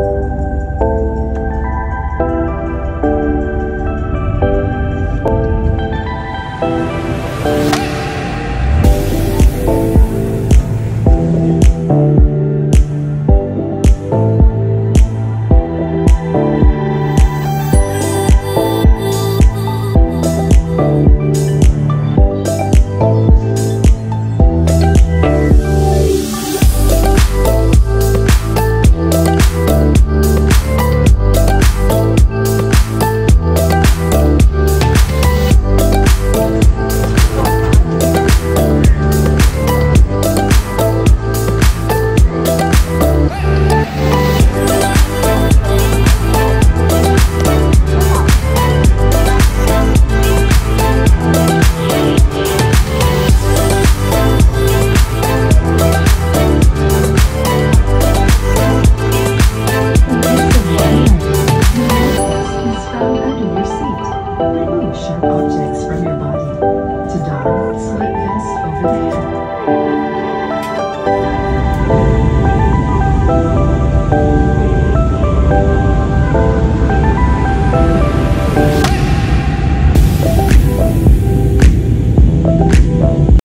you